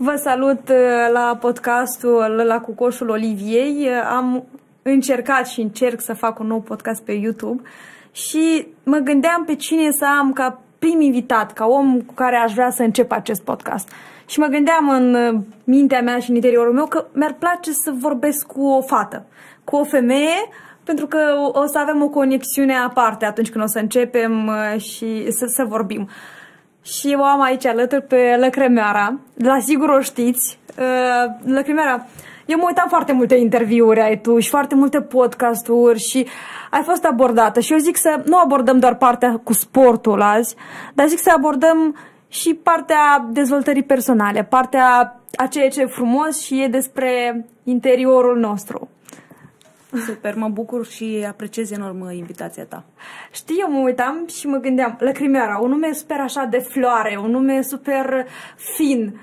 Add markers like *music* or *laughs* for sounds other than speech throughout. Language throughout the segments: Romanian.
Vă salut uh, la podcastul la Cucoșul Oliviei. Uh, am încercat și încerc să fac un nou podcast pe YouTube și mă gândeam pe cine să am ca prim invitat, ca om cu care aș vrea să încep acest podcast. Și mă gândeam în uh, mintea mea și în interiorul meu că mi-ar place să vorbesc cu o fată, cu o femeie, pentru că o să avem o conexiune aparte atunci când o să începem și să, să vorbim și eu am aici alături pe Lăcrămeara. La sigur o știți. Uh, Lăcrămeara, eu mă uitam foarte multe interviuri ai tu și foarte multe podcasturi și ai fost abordată și eu zic să nu abordăm doar partea cu sportul azi, dar zic să abordăm și partea dezvoltării personale, partea a ceea ce e frumos și e despre interiorul nostru. Super, mă bucur și apreciez enorm invitația ta. Știi, eu mă uitam și mă gândeam, Lăcrimeara, un nume super așa de floare, un nume super fin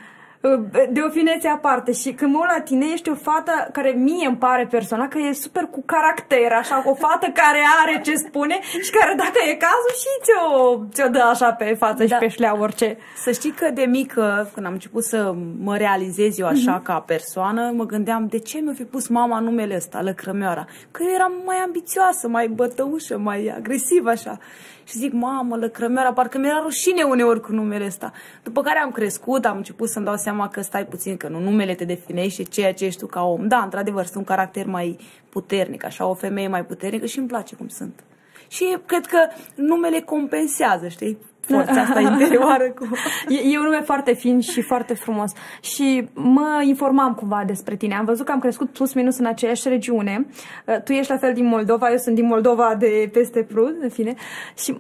de o finețe aparte și când mă uit la tine ești o fată care mie îmi pare personal că e super cu caracter, așa, o fată care are ce spune și care dacă e cazul și ți-o, ți-o dă așa pe față da. și pe șlea orice. Să știi că de mică, când am început să mă realizez eu așa mm-hmm. ca persoană, mă gândeam de ce mi-a fi pus mama numele ăsta, Lăcrămioara, că eu eram mai ambițioasă, mai bătăușă, mai agresivă așa și zic, mamă, lăcrămioara, parcă mi-era rușine uneori cu numele ăsta. După care am crescut, am început să-mi dau seama că stai puțin, că nu numele te definește ceea ce ești tu ca om. Da, într-adevăr, sunt un caracter mai puternic, așa, o femeie mai puternică și îmi place cum sunt. Și cred că numele compensează, știi? Forța asta *laughs* interioară. Cu... E, e un nume foarte fin și foarte frumos. Și mă informam cumva despre tine. Am văzut că am crescut plus minus în aceeași regiune. Uh, tu ești la fel din Moldova, eu sunt din Moldova de peste Prut, în fine. Și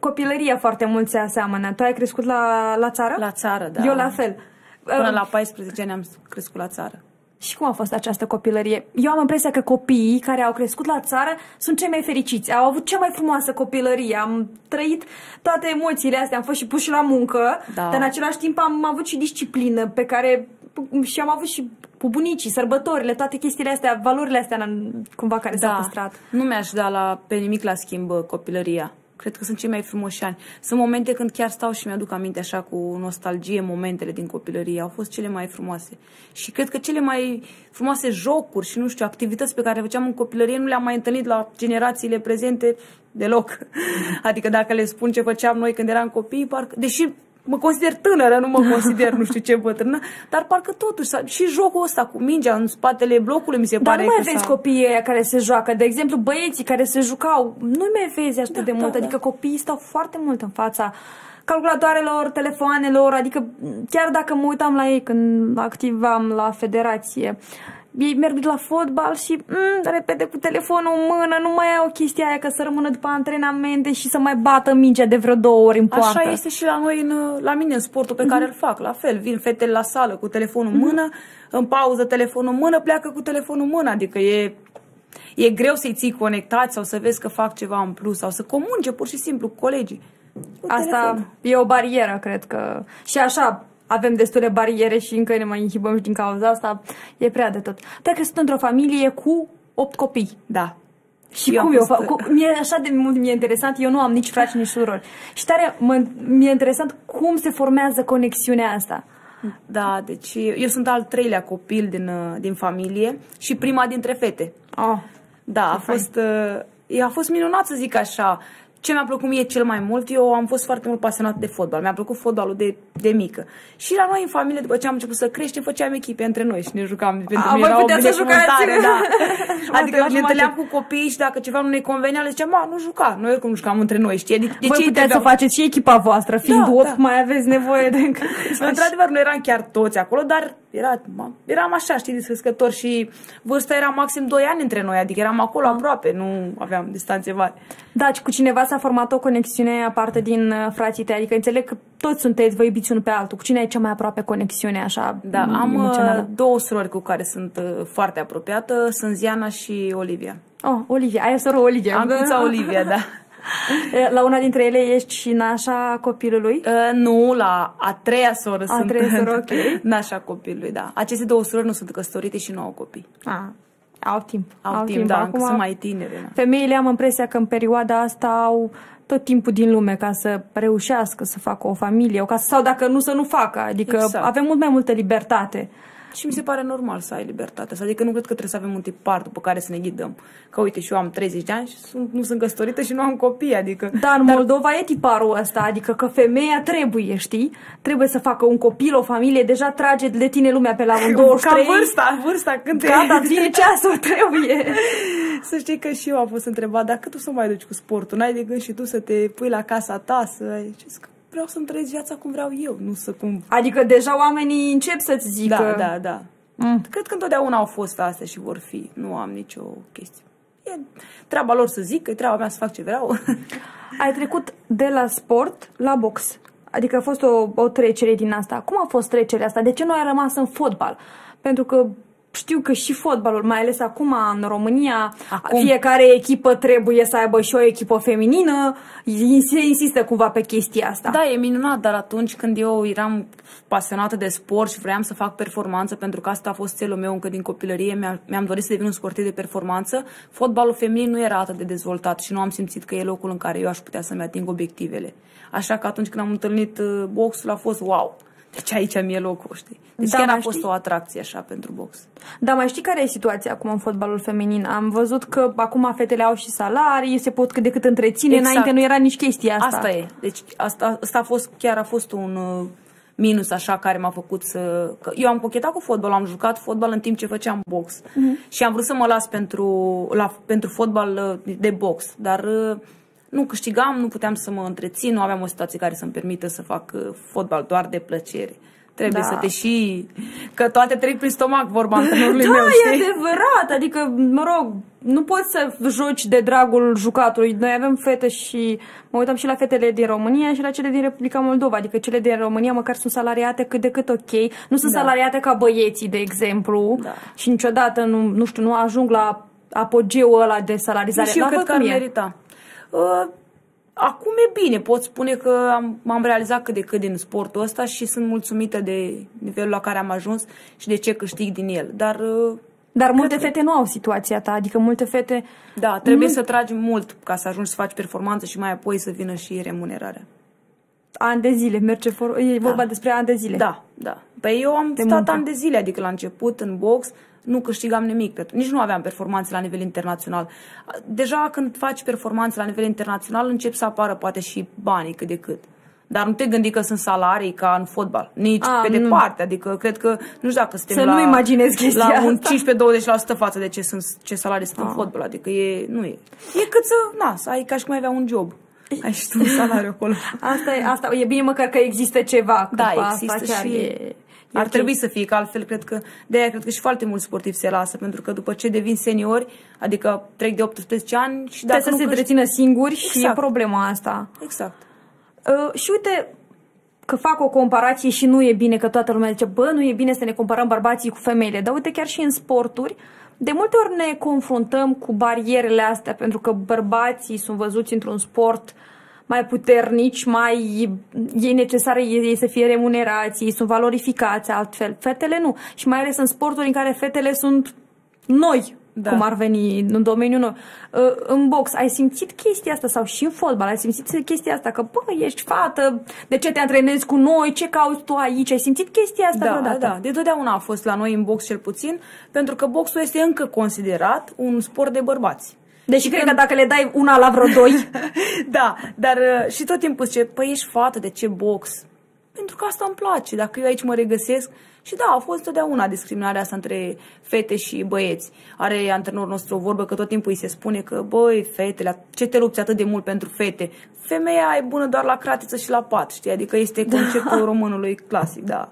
copilăria foarte mult se aseamănă. Tu ai crescut la, la țară? La țară, da. Eu la fel. Până la 14 ani am crescut la țară. Și cum a fost această copilărie? Eu am impresia că copiii care au crescut la țară sunt cei mai fericiți. Au avut cea mai frumoasă copilărie. Am trăit toate emoțiile astea, am fost și puși la muncă, da. dar în același timp am avut și disciplină pe care și am avut și cu bunicii, sărbătorile, toate chestiile astea, valorile astea cumva care da. s-au păstrat. Nu mi-aș da la, pe nimic la schimb copilăria. Cred că sunt cei mai frumoși ani. Sunt momente când chiar stau și mi-aduc aminte așa cu nostalgie momentele din copilărie. Au fost cele mai frumoase. Și cred că cele mai frumoase jocuri și, nu știu, activități pe care le făceam în copilărie nu le-am mai întâlnit la generațiile prezente deloc. *laughs* Adică dacă le spun ce făceam noi când eram copii, parcă, deși mă consider tânără, nu mă consider nu știu ce bătrână, dar parcă totuși, și jocul ăsta cu mingea în spatele blocului mi se dar pare nu mai vezi copiii aia care se joacă, de exemplu băieții care se jucau, nu mai vezi așa da, de mult, da, adică da. copiii stau foarte mult în fața calculatoarelor, telefoanelor, adică chiar dacă mă uitam la ei când activam la federație, ei merg la fotbal și mm, repede cu telefonul în mână, nu mai au chestia aia că să rămână după antrenamente și să mai bată mingea de vreo două ori în poartă. Așa este și la noi, în, la mine, în sportul pe mm-hmm. care îl fac. La fel, vin fetele la sală cu telefonul în mm-hmm. mână, în pauză telefonul în mână, pleacă cu telefonul în mână, adică e e greu să-i ții conectați sau să vezi că fac ceva în plus sau să comunice pur și simplu cu colegii. Cu Asta telefon. e o barieră, cred că. Și așa, avem destule bariere și încă ne mai inhibăm și din cauza asta. E prea de tot. Tu ai crescut într-o familie cu opt copii. Da. Și eu cum eu fac? Cu, mie așa de mult mi-e interesant, eu nu am nici frați, nici surori. Și tare mă, mi-e interesant cum se formează conexiunea asta. Da, deci eu sunt al treilea copil din, din familie și prima dintre fete. Oh, da, a fost, uh, a fost minunat să zic așa. Ce mi-a plăcut mie cel mai mult, eu am fost foarte mult pasionat de fotbal. Mi-a plăcut fotbalul de, de mică. Și la noi în familie, după ce am început să creștem, făceam echipe între noi și ne jucam. Pentru mine era o să jucați. Da. *laughs* adică ne întâlneam cu copiii și dacă ceva nu ne convenea, le ziceam, nu juca. Noi oricum jucam între noi, știi? De, de Voi ce puteți să faceți și echipa voastră, fiind da, 8, da. mai aveți nevoie de... *laughs* Într-adevăr, nu eram chiar toți acolo, dar era, eram așa, știi, descrescător și vârsta era maxim 2 ani între noi, adică eram acolo ah. aproape, nu aveam distanțe mari. Da, și cu cineva s-a format o conexiune aparte din uh, frații tăi, adică înțeleg că toți sunteți, vă iubiți unul pe altul. Cu cine ai cea mai aproape conexiune, așa, Da, am uh, emoțională? două surori cu care sunt uh, foarte apropiată, sunt Ziana și Olivia. Oh, Olivia, ai o soră Olivia. Am da? *laughs* Olivia, da. *laughs* La una dintre ele ești și nașa copilului? Uh, nu, la a treia soră a sunt treia soră, ok. *laughs* nașa copilului, da. Aceste două surori nu sunt căsătorite și nu au copii. Ah. Au timp. Au, timp, da, încă sunt mai tinere. Da. Femeile am impresia că în perioada asta au tot timpul din lume ca să reușească să facă o familie, o casă, sau dacă nu să nu facă. Adică Exact. avem mult mai multă libertate. Și mi se pare normal să ai libertatea asta. Adică nu cred că trebuie să avem un tipar după care să ne ghidăm. Că uite, și eu am 30 de ani și sunt, nu sunt căsătorită și nu am copii. Adică Dar în Moldova e tiparul ăsta, adică că femeia trebuie, știi? Trebuie să facă un copil, o familie, deja trage de tine lumea pe la *laughs* un 23. Ca vârsta, vârsta când te... Gata, vine ceasul, *laughs* trebuie. Să știi că și eu am fost întrebat, dar cât tu să mai duci cu sportul? N-ai de gând și tu să te pui la casa ta, să ai... Și zic, vreau să-mi trăiesc viața cum vreau eu, nu să cum... Adică deja oamenii încep să-ți zică... Da, da, da. Mm. Cred că întotdeauna au fost astea și vor fi. Nu am nicio chestie. E treaba lor să zic, că e treaba mea să fac ce vreau. *laughs* Ai trecut de la sport la box. Adică a fost o, o trecere din asta. Cum a fost trecerea asta? De ce nu ai rămas în fotbal? Pentru că știu că și fotbalul, mai ales acum în România, Acum. fiecare echipă trebuie să aibă și o echipă feminină. Se insistă cumva pe chestia asta. Da, e minunat, dar atunci când eu eram pasionată de sport și vreau să fac performanță, pentru că asta a fost țelul meu încă din copilărie, mi-a- mi-am dorit să devin un sportiv de performanță, fotbalul feminin nu era atât de dezvoltat și nu am simțit că e locul în care eu aș putea să-mi ating obiectivele. Așa că atunci când am întâlnit uh, boxul a fost wow. Deci aici mi-e locul, știi? Deci Da, chiar a mai fost știi? o atracție așa pentru box. Dar mai știi care e situația acum în fotbalul feminin? Am văzut că acum fetele au și salarii, se pot cât de cât întreține, Exact. înainte nu era nici chestia asta. Asta e. Deci asta, asta a fost, chiar a fost un uh, minus așa care m-a făcut să... Că eu am cochetat cu fotbal, am jucat fotbal în timp ce făceam box. Și am vrut să mă las pentru, la, pentru fotbal uh, de box, dar uh, nu câștigam, nu puteam să mă întrețin, nu aveam o situație care să-mi permită să fac uh, fotbal doar de plăcere. Trebuie Da. să te și... Că toate trec prin stomac, vorba antrenorului *laughs* Da, meu, e știi? adevărat. Adică, mă rog, nu poți să joci de dragul jucatului. Noi avem fete și mă uitam și la fetele din România și la cele din Republica Moldova. Adică cele din România măcar sunt salariate cât de cât ok. Nu sunt Da. salariate ca băieții, de exemplu. Da. Și niciodată, nu, nu știu, nu ajung la apogeul ăla de salarizare. Și eu La cred voi că ar cum e? merita. Uh, acum e bine, pot spune că am, m-am realizat cât de cât din sportul ăsta și sunt mulțumită de nivelul la care am ajuns și de ce câștig din el. Dar, uh, Dar multe fete nu au situația ta. Adică multe fete... da, trebuie să tragi mult ca să ajungi să faci performanță și mai apoi să vină și remunerarea. Ani de zile merge for... E vorba despre ani de zile. Da, da. Păi eu am De stat muncă. ani de zile, adică la început în box nu câștigam nimic, pentru- nici nu aveam performanțe la nivel internațional. Deja când faci performanțe la nivel internațional încep să apară poate și banii cât de cât. Dar nu te gândi că sunt salarii ca în fotbal. Nici A, pe nu. departe. Adică cred că, nu știu dacă suntem Să la, nu imaginezi chestia la un asta. 15-20% față de ce, sunt, ce salarii sunt Ah. în fotbal. Adică e, nu e. E cât să, na, să ai ca și cum ai avea un job. Ai și tu un salariu acolo. Asta e, asta, e bine măcar că există ceva. Că Da, pe asta există chiar și e, e ar ok. trebui să fie, că altfel cred că de aia cred că și foarte mulți sportivi se lasă, pentru că după ce devin seniori, adică trec de 18 ani și dacă Trebuie să nu se câști- întrețină singuri și e Exact. problema asta. Exact. Uh, și uite că fac o comparație și nu e bine că toată lumea zice, bă, nu e bine să ne comparăm bărbații cu femeile, dar uite chiar și în sporturi, de multe ori ne confruntăm cu barierele astea, pentru că bărbații sunt văzuți într-un sport mai puternici, mai e necesar ei, ei să fie remunerați, ei sunt valorificați altfel. Fetele nu. Și mai ales în sporturi în care fetele sunt noi, Da. cum ar veni în domeniul nou. Uh, În box, ai simțit chestia asta sau și în fotbal, ai simțit chestia asta că, bă, ești fată, de ce te antrenezi cu noi, ce cauți tu aici, ai simțit chestia asta Da, vreodată? da, de totdeauna a fost la noi în box cel puțin, pentru că boxul este încă considerat un sport de bărbați. Deși cred că dacă le dai una la vreo doi, *laughs* da, dar uh, și tot timpul zice, păi ești fată, de ce box? Pentru că asta îmi place, dacă eu aici mă regăsesc. Și da, a fost totdeauna discriminarea asta între fete și băieți. Are antrenorul nostru o vorbă că tot timpul îi se spune că, băi, fetele, ce te lupți atât de mult pentru fete? Femeia e bună doar la cratiță și la pat, știi? Adică este conceptul românului clasic, da.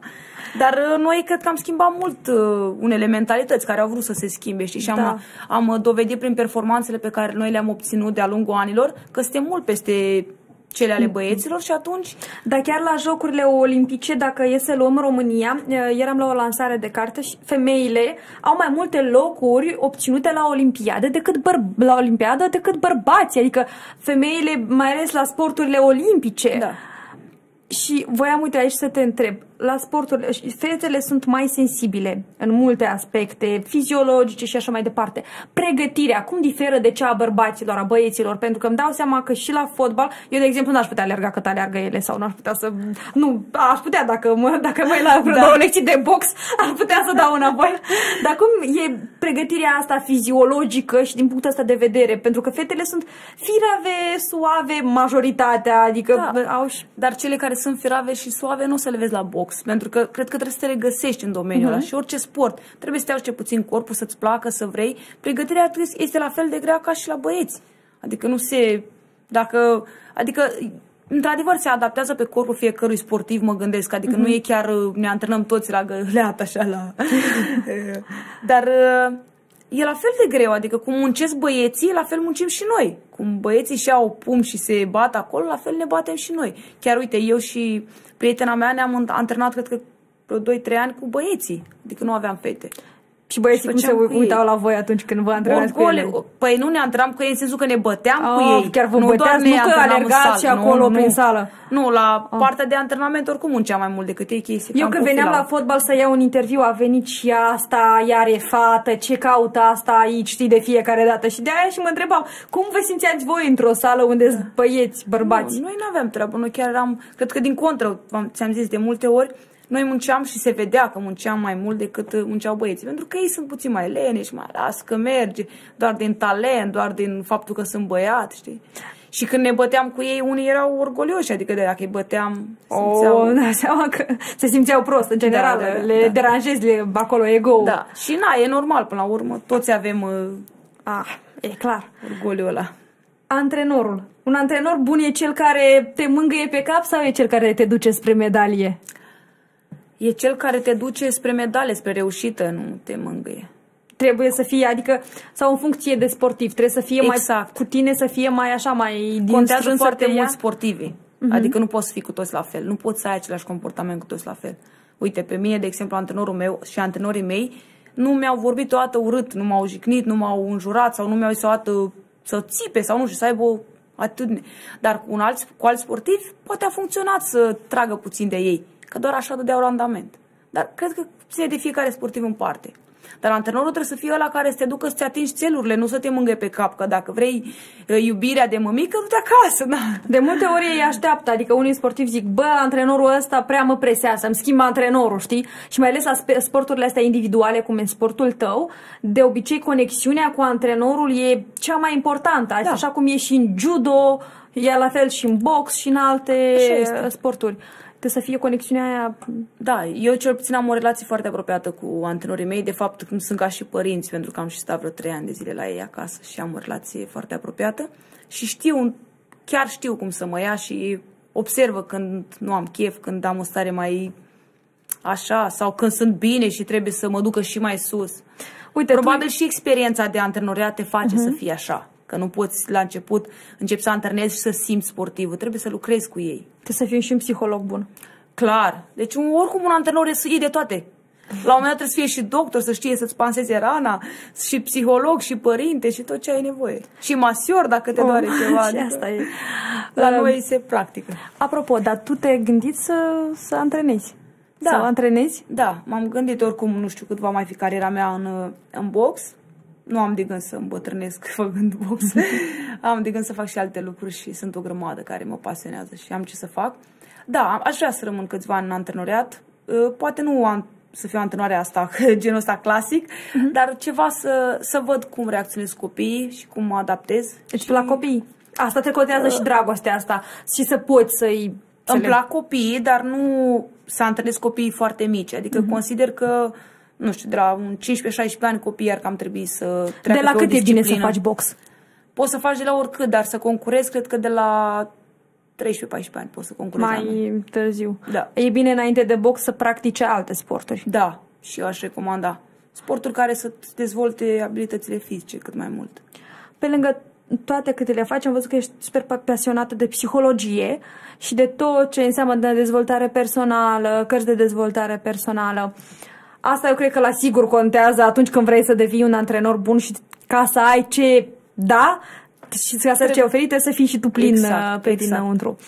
Dar uh, noi cred că am schimbat mult uh, unele mentalități care au vrut să se schimbe, știi? Și am, Da. am uh, dovedit prin performanțele pe care noi le-am obținut de-a lungul anilor că suntem mult peste cele ale băieților și atunci Dar chiar la Jocurile Olimpice, dacă e să luăm România, eh, eram la o lansare de carte și femeile au mai multe locuri obținute la Olimpiadă decât băr- la Olimpiadă decât bărbații. Adică femeile, mai ales la sporturile olimpice. Da. Și voiam, uite, aici să te întreb. La sporturi, fetele sunt mai sensibile în multe aspecte, fiziologice și așa mai departe. Pregătirea, cum diferă de cea a bărbaților, a băieților? Pentru că îmi dau seama că și la fotbal, eu de exemplu n-aș putea alerga cât alergă ele sau n-aș putea să... Nu, aș putea dacă mă, dacă mai la da. o lecție de box, *laughs* aș putea să dau înapoi. Dar cum e pregătirea asta fiziologică și din punctul ăsta de vedere? Pentru că fetele sunt firave, suave, majoritatea, adică Da. au și... Dar cele care sunt firave și suave nu o să le vezi la box, pentru că cred că trebuie să te regăsești în domeniul ăla și orice sport. Trebuie să te ce puțin corpul, să-ți placă, să vrei. Pregătirea este la fel de grea ca și la băieți. Adică nu se... Dacă... Adică într-adevăr se adaptează pe corpul fiecărui sportiv, mă gândesc. Adică nu e chiar uh, ne antrenăm toți la găleat așa la... *laughs* Dar uh, e la fel de greu, adică cum muncesc băieții, la fel muncim și noi. Cum băieții și au pum și se bat acolo, la fel ne batem și noi. Chiar uite, eu și prietena mea ne-am antrenat, cred că vreo 2-3 ani cu băieții, adică nu aveam fete. Și băieții cum se făceam cu ei. uitau la voi atunci când vă antrenați cu Orgole, ele? păi nu ne antrenam cu ei în sensul că ne băteam cu Ah, ei. chiar vă nu băteați, doar ne nu că antrenam în alergați sală. și acolo nu, prin nu. sală. Nu, la partea de antrenament oricum munceam mai mult decât ei chestii. Eu cam când veneam la profilau. fotbal să iau un interviu, a venit și asta, iar e fată, ce caută asta aici, știi, de fiecare dată. Și de aia și mă întrebam, cum vă simțeați voi într-o sală unde sunt băieți, bărbați? Nu, noi nu aveam treabă, noi chiar eram, cred că din contră, v-am- ți-am zis de multe ori, noi munceam și se vedea că munceam mai mult decât uh, munceau băieții, pentru că ei sunt puțin mai leneși, mai las că merge, doar din talent, doar din faptul că sunt băiat, știi? Și când ne băteam cu ei, unii erau orgolioși, adică de dacă îi băteam, simțeau... O, *laughs* da, seama că se simțeau prost, în general, Da, da, da, le da. deranjezi le, acolo ego Da, și na, e normal, până la urmă, toți avem uh, Ah, e clar. orgoliul ăla. Antrenorul. Un antrenor bun e cel care te mângâie pe cap sau e cel care te duce spre medalie? E cel care te duce spre medale, spre reușită, nu te mângâie. Trebuie să fie, adică, sau în funcție de sportiv, trebuie să fie mai Exact. cu tine, să fie mai așa, mai din Contează strâns să foarte te ia. mult sportivii. Adică nu poți fi cu toți la fel. Nu poți să ai același comportament cu toți la fel. Uite, pe mine, de exemplu, antrenorul meu și antrenorii mei nu mi-au vorbit o dată urât, nu m-au jignit, nu m-au înjurat sau nu mi-au zis o dată să țipe sau nu știu, să aibă o atitudine. Dar cu, un alt, cu alți sportivi poate a funcționat să tragă puțin de ei, că doar așa dădeau randament. Dar cred că ține de fiecare sportiv în parte. Dar antrenorul trebuie să fie ăla care să te ducă să-ți atingi țelurile, nu să te mângâie pe cap, că dacă vrei uh, iubirea de mămică, du-te acasă. Da. De multe ori ei așteaptă, adică unii sportivi zic, bă, antrenorul ăsta prea mă presează, îmi schimb antrenorul, știi? Și mai ales la spe- sporturile astea individuale, cum e sportul tău, de obicei conexiunea cu antrenorul e cea mai importantă, da. așa cum e și în judo, e la fel și în box și în alte Așa este. sporturi. Trebuie să fie conexiunea aia Da, eu cel puțin am o relație foarte apropiată cu antrenorii mei, de fapt cum sunt ca și părinți, pentru că am și stat vreo trei ani de zile la ei acasă și am o relație foarte apropiată și știu, chiar știu cum să mă ia și observă când nu am chef, când am o stare mai așa sau când sunt bine și trebuie să mă ducă și mai sus. Uite, Probabil tu... și experiența de antrenoria te face uh-huh. să fii așa. Că nu poți la început începi să antrenezi și să simți sportivul. Trebuie să lucrezi cu ei. Trebuie să fii și un psiholog bun. Clar. Deci un, oricum un antrenor e să iei de toate. La un moment dat trebuie să fie și doctor, să știe să-ți panseze rana, și psiholog, și părinte, și tot ce ai nevoie. Și masior dacă te doare Oh, *laughs* ceva. și adică asta e. La Uh, noi se practică. Apropo, dar tu te gândiți să, să antrenezi? Da. Să antrenezi? Da, m-am gândit oricum, nu știu cât va mai fi cariera mea în, în box. Nu am de gând să îmbătrânesc *laughs* făcând box. *laughs* am de gând să fac și alte lucruri și sunt o grămadă care mă pasionează și am ce să fac. Da, aș vrea să rămân câțiva ani în antrenoriat. Uh, Poate nu am să fiu antrenoarea asta, *laughs* genul ăsta clasic, Mhm. dar ceva să, să văd cum reacționez copiii și cum mă adaptez. Deci și... la copii. Asta te contează și dragostea asta. Și să poți să-i... să Îmi le- plac copiii, dar nu să antrenez copiii foarte mici. Adică Mhm. consider că, nu știu, de la un 15-16 ani copiii ar cam trebui să treacă De la pe o cât e bine să disciplină. faci box? Poți să faci de la oricât, dar să concurezi, cred că de la 13-14 ani poți să concurezi. la noi. Mai târziu. Da. E bine înainte de box să practice alte sporturi. Da, și eu aș recomanda. Sporturi care să-ți dezvolte abilitățile fizice cât mai mult. Pe lângă toate câte le faci, am văzut că ești super pasionată de psihologie și de tot ce înseamnă de dezvoltare personală, cărți de dezvoltare personală. Asta eu cred că la sigur contează atunci când vrei să devii un antrenor bun și ca să ai ce da și ca să ai ce oferi, trebuie să fii și tu plin Exact, uh, pe exact. dinăuntru.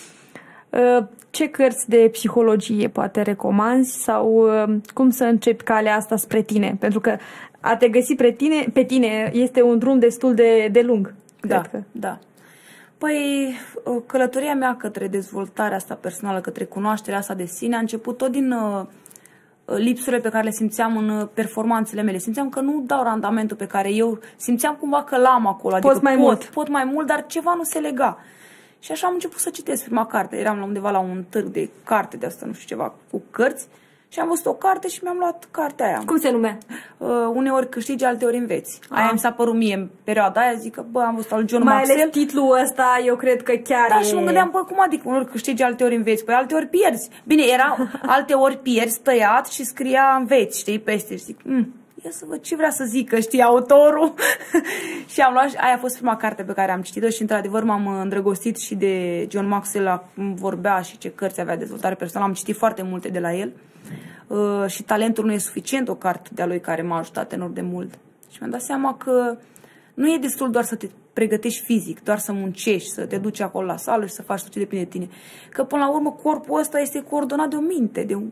Uh, ce cărți de psihologie poate recomanzi sau uh, cum să începi calea asta spre tine? Pentru că a te găsi pe tine, pe tine este un drum destul de, de lung. Da, cred că. da. Păi, uh, călătoria mea către dezvoltarea asta personală, către cunoașterea asta de sine, a început tot din uh, lipsurile pe care le simțeam în uh, performanțele mele. Simțeam că nu dau randamentul pe care eu simțeam cumva că l-am acolo. Adică Poți mai pot, mult. Pot mai mult, dar ceva nu se lega. Și așa am început să citesc prima carte. Eram la undeva la un târg de carte de asta, nu știu ceva, cu cărți. Și am văzut o carte și mi-am luat cartea aia. Cum se numea? Uh, uneori câștigi, alteori înveți. Aia Ah. mi s-a părut mie în perioada aia, zic că, bă, am văzut al John Mai Maxwell. ales titlul ăsta, eu cred că chiar Da, e... și mă gândeam, bă, cum adică uneori câștigi, alteori înveți? Păi alteori pierzi. Bine, era *laughs* alte ori pierzi tăiat și scria înveți, știi, peste. Și zic, mm, ia să văd ce vrea să zică, știi, autorul. *laughs* și am luat, și aia a fost prima carte pe care am citit-o și într-adevăr m-am îndrăgostit și de John Maxwell, la cum vorbea și ce cărți avea dezvoltare personală. Am citit foarte multe de la el. Uh, și talentul nu e suficient, o carte de-a lui care m-a ajutat enorm de mult. Și mi-am dat seama că nu e destul doar să te pregătești fizic, doar să muncești, să te duci acolo la sală și să faci tot ce depinde de tine. Că până la urmă corpul ăsta este coordonat de o minte, de un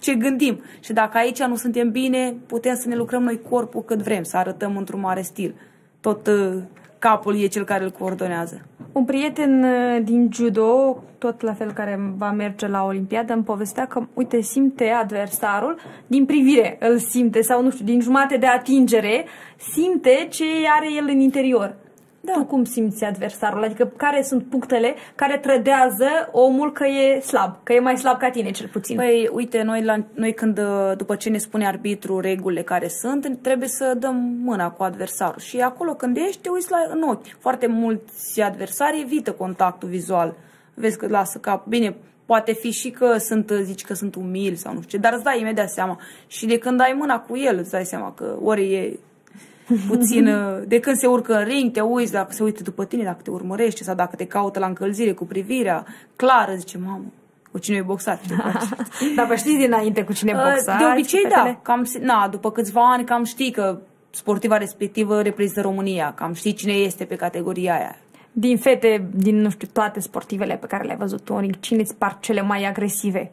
ce gândim. Și dacă aici nu suntem bine, putem să ne lucrăm noi corpul cât vrem, să arătăm într-un mare stil. Tot uh, capul e cel care îl coordonează. Un prieten uh, din judo, tot la fel care va merge la Olimpiadă, îmi povestea că, uite, simte adversarul din privire, îl simte, sau nu știu, din jumate de atingere, simte ce are el în interior. Da. Tu cum simți adversarul? Adică care sunt punctele care trădează omul că e slab, că e mai slab ca tine cel puțin? Păi, uite, noi, la, noi când, uh, după ce ne spune arbitru regulile care sunt, trebuie să dăm mâna cu adversarul. Și acolo când ești, te uiți la, în ochi. Foarte mulți adversari evită contactul vizual. Vezi că lasă cap. Bine, poate fi și că sunt, zici că sunt umili sau nu știu ce, dar îți dai imediat seama. Și de când ai mâna cu el, îți dai seama că ori e puțin, uh, de când se urcă în ring, te uiți dacă se uită după tine, dacă te urmărește sau dacă te caută la încălzire cu privirea clară, zice, mamă, cu cine e boxat? Ce faci?" *laughs* Dar vă știți dinainte cu cine boxa? Uh, De obicei, da. Cam, na, după câțiva ani cam știi că sportiva respectivă reprezintă România, cam știi cine este pe categoria aia. Din fete, din, nu știu, toate sportivele pe care le-ai văzut tu, în ring, cine îți par cele mai agresive?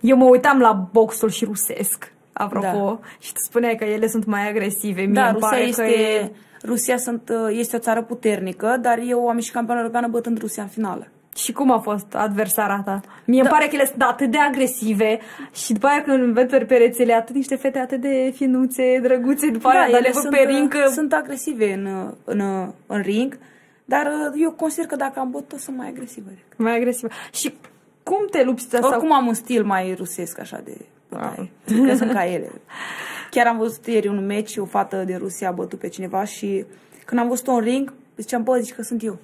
Eu mă uitam la boxul și rusesc, apropo, da. și tu spuneai că ele sunt mai agresive. Mie da, îmi Rusia pare este, că e... Rusia sunt, uh, este o țară puternică, dar eu am ieșit campioană europeană bătând Rusia în finală. Și cum a fost adversara ta? Mie da. îmi pare că ele sunt atât de agresive și după aia când văd pe rețele atât niște fete atât de finuțe, drăguțe, după aia dar ele le văd sunt, pe ring că... sunt agresive în, în, în ring, dar uh, eu consider că dacă am bătut, sunt mai agresivă. decât- Mai agresive. Și cum te lupți asta? Oricum am un stil mai rusesc așa de bătaie. *laughs* Că sunt ca ele. Chiar am văzut ieri un meci, o fată de Rusia a bătut pe cineva și când am văzut-o în ring, ziceam, bă, zici că sunt eu.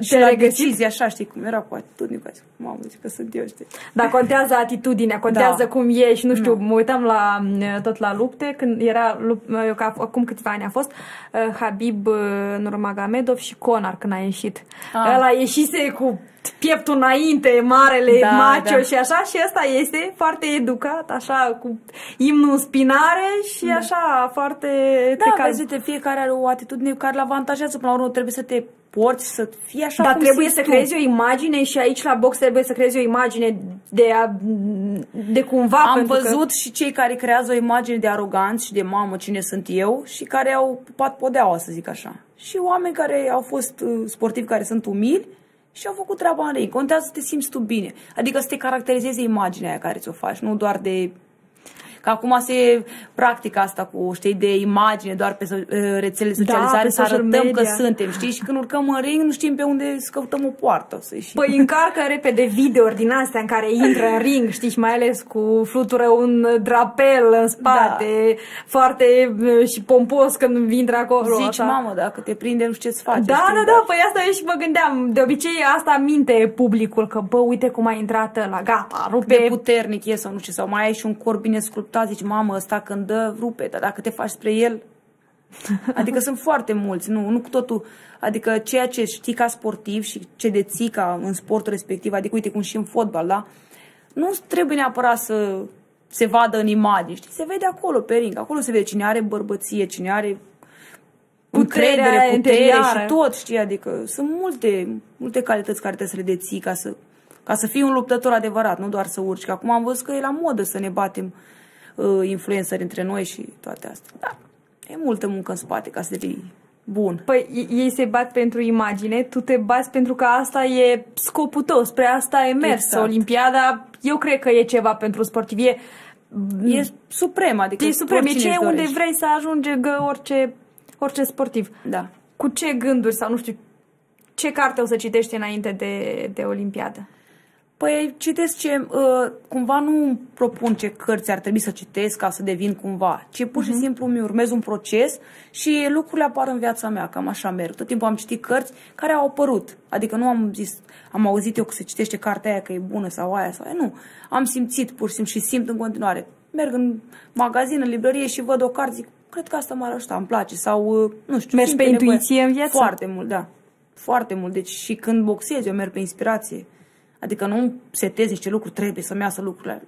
Și Te-ai la regăsit? decizie, așa, știi, cum era cu atitudine, cu atitudine. Mamă, zic că sunt eu, știi. Dar contează atitudinea, contează Da. cum ești, nu știu, mă uitam la, m, tot la lupte, când era, lup- eu, că acum câțiva ani a fost, uh, Habib uh, Nurmagomedov și Conor când a ieșit. Ah. Ăla ieșise cu pieptul înainte, marele Da, macho da. și așa, și ăsta este foarte educat, așa, cu imnul în spinare și așa, foarte... te Da, calmi. vezi, uite, fiecare are o atitudine care îl avantajează. Până la urmă trebuie să te porți, să fii așa Dar cum trebuie simți să tu. creezi o imagine și aici la box trebuie să creezi o imagine de, a, de cumva. Am pentru văzut Că... și cei care creează o imagine de aroganți și de mamă cine sunt eu și care au pupat podeaua, să zic așa. Și oameni care au fost uh, sportivi care sunt umili și au făcut treaba în ring. Contează să te simți tu bine. Adică să te caracterizeze imaginea aia care ți-o faci, nu doar de... Că acum se practică asta cu, știi, de imagine doar pe so- uh, rețelele de Da, socializare, pe să social arătăm că media. suntem, știi? Și când urcăm în ring, nu știm pe unde să căutăm o poartă să ieșim. Păi încarcă repede videouri din astea în care intră în ring, știi, și mai ales cu flutură un drapel în spate, da. foarte uh, și pompos când intră acolo. Zici, așa. mamă, dacă te prinde, nu știu ce-ți face. Da, știi? da, da, păi asta eu și mă gândeam. De obicei asta minte publicul, că bă, uite cum a intrat la gata, de rupe puternic e sau nu știu, sau mai ai și un corp bine sculptat, zici, mamă, ăsta când dă, rupe, dar dacă te faci spre el, *laughs* adică sunt foarte mulți, nu, nu cu totul, adică ceea ce știi ca sportiv și ce deții ca în sportul respectiv, adică uite cum și în fotbal, da? Nu trebuie neapărat să se vadă în imagini, știi? Se vede acolo pe ring, acolo se vede cine are bărbăție, cine are Puterea încredere, putere interioară. și tot, știi? Adică sunt multe, multe calități care trebuie să le deții ca să Ca să fii un luptător adevărat, nu doar să urci. Că acum am văzut că e la modă să ne batem uh, influenceri între noi și toate astea. Da, e multă muncă în spate ca să devii bun. Păi ei se bat pentru imagine, tu te bați pentru că asta e scopul tău, spre asta e mers. Exact. Olimpiada, eu cred că e ceva pentru sportivi. E, E suprem, adică e suprem, e oricine ce își unde dorește. vrei să ajunge gă orice, orice sportiv. Da. Cu ce gânduri sau nu știu, ce carte o să citești înainte de, de Olimpiadă? Păi citesc ce, uh, cumva nu îmi propun ce cărți ar trebui să citesc ca să devin cumva, ci pur și Mhm. simplu mi urmez un proces și lucrurile apar în viața mea, cam așa merg. Tot timpul am citit cărți care au apărut, adică nu am zis, am auzit eu că se citește cartea aia că e bună sau aia sau aia, nu. Am simțit pur și simplu și simt în continuare. Merg în magazin, în librărie și văd o carte, zic, cred că asta m-ar ajuta, îmi place sau, uh, nu știu. Mergi simt pe că e nevoie. intuiție în viață? Foarte mult, da. Foarte mult. Deci și când boxez, eu merg pe inspirație. Adică nu setez niște lucruri, trebuie să-mi iasă lucrurile.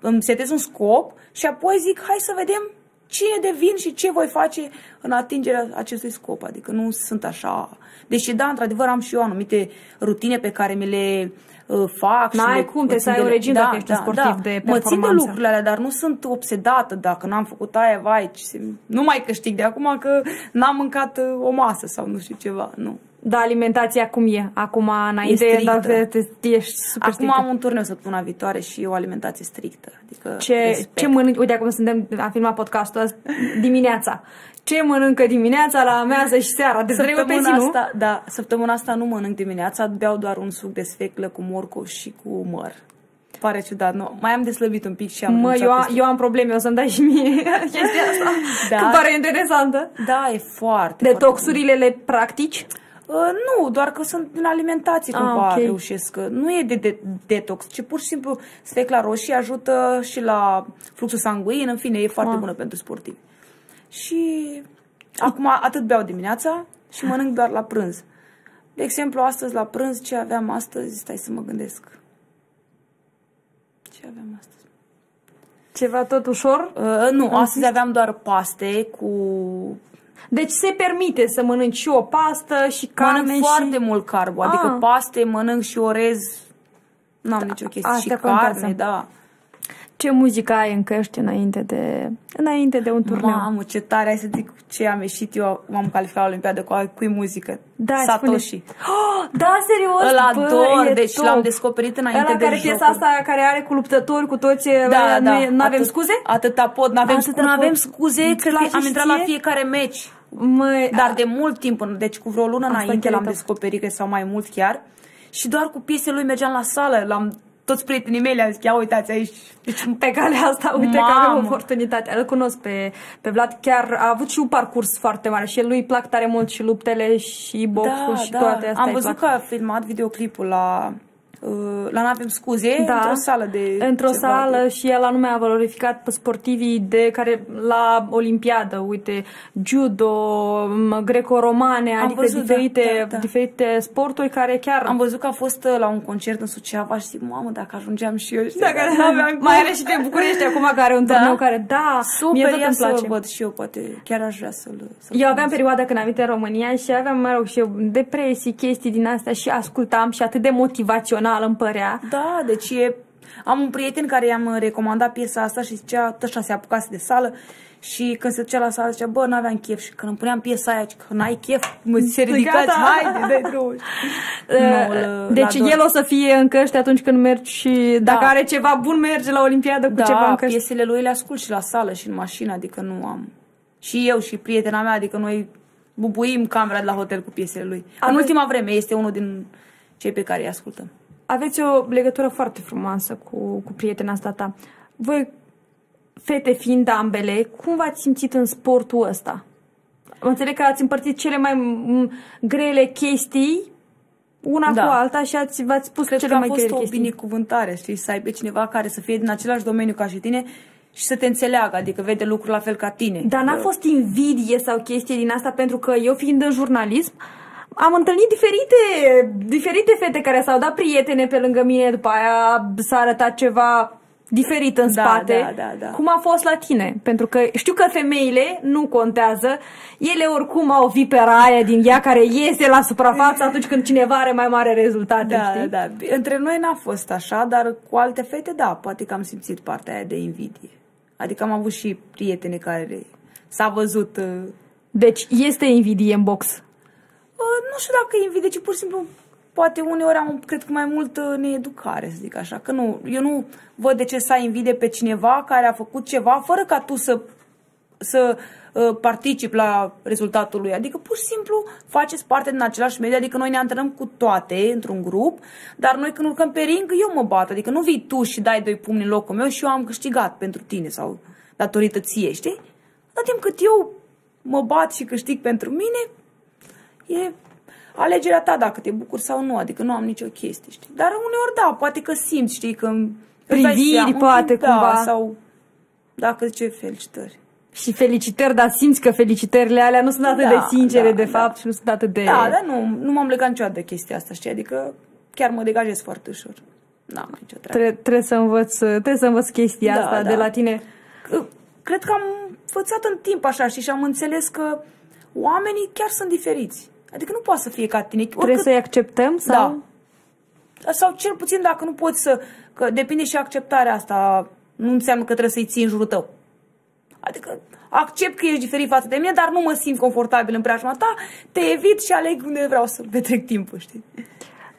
Îmi setez un scop și apoi zic, hai să vedem cine devin și ce voi face în atingerea acestui scop. Adică nu sunt așa... Deși, da, într-adevăr, am și eu anumite rutine pe care mi le uh, fac. N-ai și le- cum, trebuie să mă ai țin un de- regim dacă ești un sportiv de Mă țin de performanță. lucrurile alea, dar nu sunt obsedată dacă n-am făcut aia, vai, ce se... nu mai câștig de acum că n-am mâncat uh, o masă sau nu știu ceva, nu. Da, alimentația cum e? Acum, înainte, strictă. dacă te, te, ești super Acum strictă. am un turneu săptămâna viitoare și o alimentație strictă. Adică Ce, respect. ce mănânci? Uite, acum suntem, am filmat podcastul ăsta dimineața. Ce mănâncă dimineața, la amiază și seara? De trei ori pe zi, nu? asta, da, săptămâna asta nu mănânc dimineața, beau doar un suc de sfeclă cu morcov și cu măr. Pare ciudat, nu? Mai am deslăbit un pic și am Mă, renunțat eu, am- peste- eu am probleme, o să-mi dai și mie *laughs* chestia asta. Da. Că pare interesantă. Da, e foarte, Detoxurile le practici? Uh, nu, doar că sunt din alimentație Ah, cumva ok. reușesc. Nu e de, de detox, ci pur și simplu sfecla roșie ajută și la fluxul sanguin, în fine, e foarte Ah. bună pentru sportivi. Și acum atât beau dimineața și mănânc doar la prânz. De exemplu, astăzi la prânz, ce aveam astăzi, stai să mă gândesc. Ce aveam astăzi? Ceva tot ușor? Uh, nu, astăzi aveam doar paste cu... Deci se permite să mănânci și o pastă și carne Mănânc și... foarte mult carbo, adică Ah. paste, mănânc și orez, n-am nicio chestie. astea și contează. carne, da. Ce muzică ai în căști înainte de, înainte de un turneu? Mamă, ce tare, hai să zic ce am ieșit eu, m-am calificat la Olimpiadă cu, cu muzică. Da, Satoshi. spune. Oh, da, serios, Îl bă, ador, e deci top. l-am descoperit înainte Ăla de care piesa jocuri. asta care are cu luptători, cu toți, Da, nu, da. e- nu avem Atât- scuze? Atâta pot, n-avem, Atâta n-avem pot. scuze, Îmi cred place că am și intrat la ție? fiecare meci. Măi, Dar de mult timp, deci cu vreo lună Asta înainte chiar e l-am top. descoperit, că sau mai mult chiar. Și doar cu piesele lui mergeam la sală, l-am toți prietenii mei le-am zis, ia uitați aici. Deci, pe calea asta, uite că Mamă. avem oportunitatea. Îl cunosc pe, pe Vlad, chiar a avut și un parcurs foarte mare și lui îi plac tare mult și luptele și boxul și toate astea. Am îi văzut plac. că a filmat videoclipul la uh, la N-avem scuze, Da. într-o sală de Într-o ceva sală de... și el anume a valorificat pe sportivii de care la Olimpiadă, uite, judo, m, greco-romane, Am adică văzut, da, diferite, da, da. diferite sporturi care chiar... Am văzut că a fost uh, la un concert în Suceava și zic, mamă, dacă ajungeam și eu, știi, Dacă dar n-aveam cum. mai are și pe București acum *laughs* care are un Da? turneu care, da, mie Super, tot ia îmi să place. văd și eu, poate chiar aș vrea să-l... să Eu aveam perioada când am venit în România și aveam, mă rog, și eu depresii, chestii din astea și ascultam și atât de motivațional îmi părea. Da, deci e... Am un prieten care i-am recomandat piesa asta și zicea, tot așa se apucase de sală și când se ducea la sală zicea, bă, n-aveam chef și când îmi puneam piesa aia, că n-ai chef, mă, se ridicați, Gata. hai, dai drumul. *laughs* Nu, îl- Deci îl ador. el o să fie în căști atunci când mergi și dacă Da. are ceva bun merge la Olimpiadă cu ceva în Da, căști. piesele lui le ascult și la sală și în mașină, adică nu am... Și eu și prietena mea, adică noi bubuim camera de la hotel cu piesele lui. În Ave- ultima vreme este unul din cei pe care îi ascultăm. Aveți o legătură foarte frumoasă cu, cu prietena asta ta. Voi, fete fiind ambele, cum v-ați simțit în sportul ăsta? Înțeleg că ați împărțit cele mai m, grele chestii una Da. cu alta și ați, v-ați spus Cred cele că a mai fost grele o chestii. binecuvântare, știi, să ai pe cineva care să fie din același domeniu ca și tine și să te înțeleagă, adică vede lucruri la fel ca tine. Dar n-a Că- fost invidie sau chestie din asta pentru că eu fiind în jurnalism am întâlnit diferite, diferite fete care s-au dat prietene pe lângă mine, după aia s-a arătat ceva diferit în Da, spate. da, da, da. Cum a fost la tine? Pentru că știu că femeile nu contează. Ele oricum au vipera aia din ea care iese la suprafață atunci când cineva are mai mare rezultate, Da, știi? da. Între noi n-a fost așa, dar cu alte fete, da, poate că am simțit partea aia de invidie. Adică am avut și prietene care s-a văzut... Uh, Deci este invidie în box. Uh, nu știu dacă e invidie, ci pur și simplu poate uneori am, cred că mai mult uh, needucare, să zic așa. Că nu, eu nu văd de ce să ai invidie pe cineva care a făcut ceva fără ca tu să, să uh, participi la rezultatul lui. Adică pur și simplu faceți parte din același mediu, adică noi ne antrenăm cu toate într-un grup, dar noi când urcăm pe ring, eu mă bat. Adică nu vii tu și dai doi pumni în locul meu și eu am câștigat pentru tine sau datorită ție, știi? Dar timp cât eu mă bat și câștig pentru mine, e alegerea ta dacă te bucuri sau nu, adică nu am nicio chestie, știi? Dar uneori da, poate că simți, știi, că îți dai Priviri, seama, poate, da, cumva. sau dacă zice felicitări. Și felicitări, dar simți că felicitările alea nu sunt atât Da, de sincere, da, de da. fapt, și nu sunt atât de... Da, dar nu, nu m-am legat niciodată de chestia asta, știi? Adică chiar mă degajez foarte ușor. N-am nicio treabă. Tre- trebuie să învăț, trebuie să învăț chestia Da, asta da. de la tine. Că- Cred că am învățat în timp așa, știi, și am înțeles că oamenii chiar sunt diferiți. Adică nu poate să fie ca tine. Trebuie Oricât- să-i acceptăm sau... Da. Sau cel puțin dacă nu poți să... Că depinde și acceptarea asta. Nu înseamnă că trebuie să-i ții în jurul tău. Adică accept că ești diferit față de mine, dar nu mă simt confortabil în preajma ta, te evit și aleg unde vreau să petrec timpul, știi?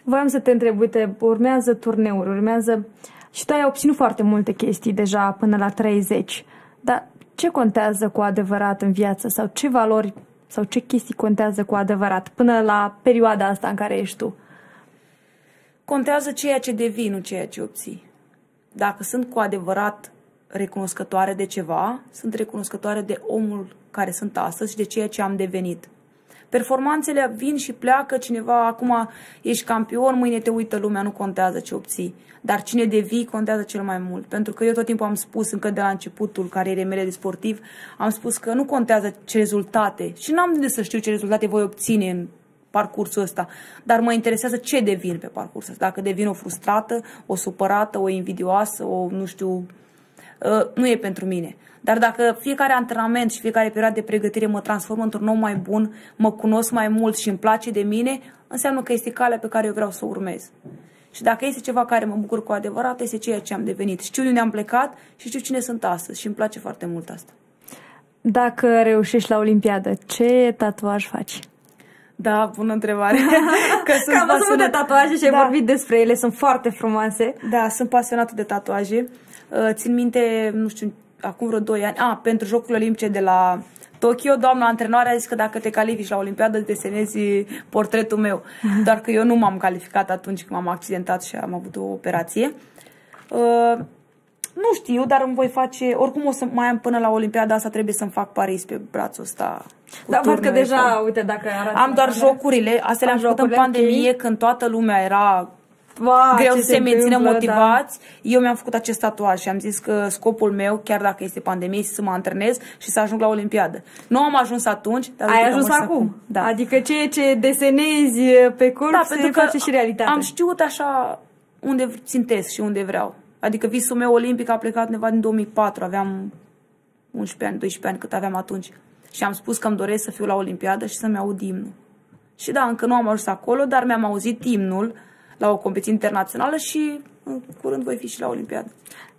Voiam să te întreb, uite, urmează turneuri, urmează... Și tu ai obținut foarte multe chestii deja până la 30. Dar ce contează cu adevărat în viață? Sau ce valori sau ce chestii contează cu adevărat până la perioada asta în care ești tu? Contează ceea ce devii, nu ceea ce obții. Dacă sunt cu adevărat recunoscătoare de ceva, sunt recunoscătoare de omul care sunt astăzi și de ceea ce am devenit. Performanțele vin și pleacă, cineva acum ești campion, mâine te uită lumea, nu contează ce obții. Dar cine devii contează cel mai mult. Pentru că eu tot timpul am spus, încă de la începutul carierei mele de sportiv, am spus că nu contează ce rezultate. Și n-am de să știu ce rezultate voi obține în parcursul ăsta, dar mă interesează ce devin pe parcursul ăsta. Dacă devin o frustrată, o supărată, o invidioasă, o nu știu, uh, nu e pentru mine. Dar dacă fiecare antrenament și fiecare perioadă de pregătire mă transformă într-un om mai bun, mă cunosc mai mult și îmi place de mine, înseamnă că este calea pe care eu vreau să o urmez. Și dacă este ceva care mă bucur cu adevărat, este ceea ce am devenit. Știu de unde am plecat și știu cine sunt astăzi și îmi place foarte mult asta. Dacă reușești la Olimpiadă, ce tatuaj faci? Da, bună întrebare. *laughs* că Că am văzut multe pasionat- tatuaje și ai Da. vorbit despre ele, sunt foarte frumoase. Da, sunt pasionată de tatuaje. Uh, Țin minte, nu știu, acum vreo 2 ani, a, pentru Jocurile Olimpice de la Tokyo, doamna antrenoare a zis că dacă te califici la Olimpiadă, îți desenezi portretul meu. *laughs* Doar că eu nu m-am calificat atunci când m-am accidentat și am avut o operație. Uh, nu știu, dar îmi voi face, oricum o să mai am până la Olimpiada asta, trebuie să-mi fac Paris pe brațul ăsta. cu Dar văd că turnuri deja, sau- uite, dacă arată Am la doar cameră. jocurile, astea le-am Am făcut în jocurile, pandemie, ok. când toată lumea era Wow, greu ce să se mențină întâmplă, da. motivați. Eu mi-am făcut acest tatuaj și am zis că scopul meu, chiar dacă este pandemie, este să mă antrenez și să ajung la Olimpiadă. Nu am ajuns atunci, dar Ai uite că am ajuns ajuns acum. Da. Adică ceea ce desenezi pe corp da, se pentru că face și realitate. am știut așa unde țintesc și unde vreau. Adică visul meu olimpic a plecat undeva din 2004, aveam 11 ani, 12 ani cât aveam atunci. Și am spus că îmi doresc să fiu la Olimpiadă și să-mi aud imnul. Și da, încă nu am ajuns acolo, dar mi-am auzit imnul la o competiție internațională și în curând voi fi și la Olimpiadă.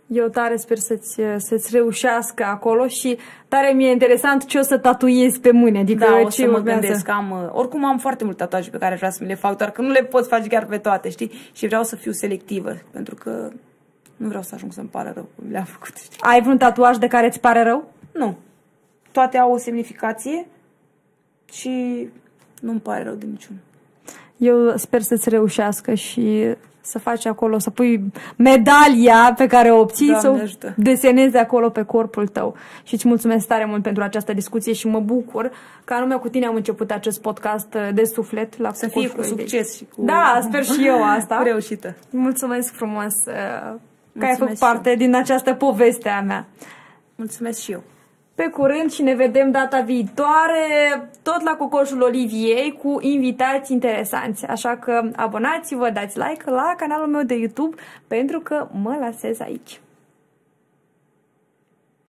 Eu tare sper să-ți, să-ți reușească acolo și tare mi-e interesant ce o să tatuiezi pe mâine. Adică Da, o ce să mă urmează. gândesc. Am, uh, oricum am foarte multe tatuaje pe care vreau să mi le fac, doar că nu le pot face chiar pe toate, știi? Și vreau să fiu selectivă, pentru că nu vreau să ajung să-mi pară rău cum le-am făcut, știi? Ai vreun tatuaj de care îți pare rău? Nu. Toate au o semnificație și nu-mi pare rău de niciun. Eu sper să-ți reușească și să faci acolo, să pui medalia pe care o obții, Doamne să o ajută. desenezi acolo pe corpul tău. Și îți mulțumesc tare mult pentru această discuție și mă bucur că anume cu tine am început acest podcast de suflet. La Să fie cu Cucoșul Idei. succes și cu... Da, sper și eu asta. *laughs* Cu reușită. Mulțumesc frumos uh, că ai Mulțumesc făcut și eu. parte din această poveste a mea. Mulțumesc și eu. Pe curând și ne vedem data viitoare, tot la Cocoșul Oliviei, cu invitați interesanți. Așa că abonați-vă, dați like la canalul meu de YouTube, pentru că mă lasez aici.